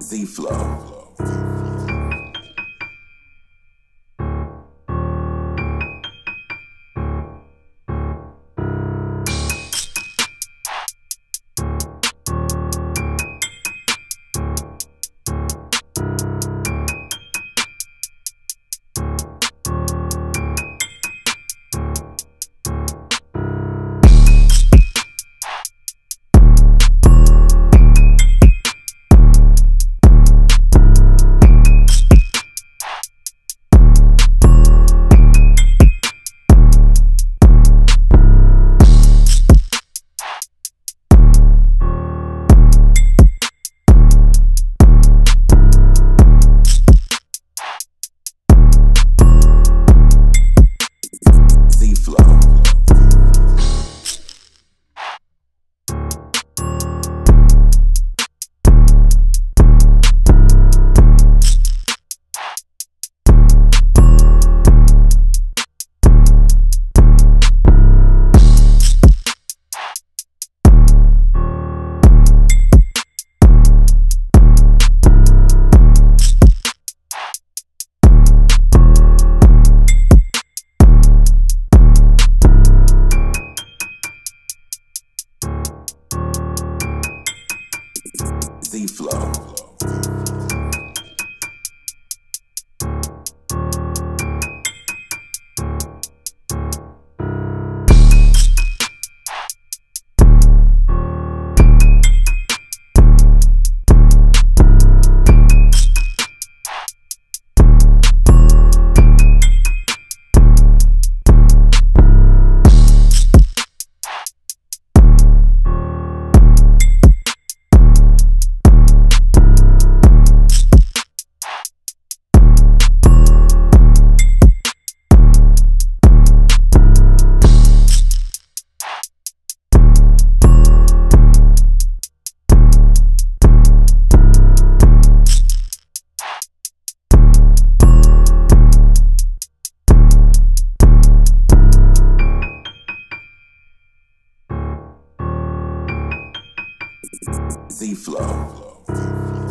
Z Flow. Flow. Z Flow.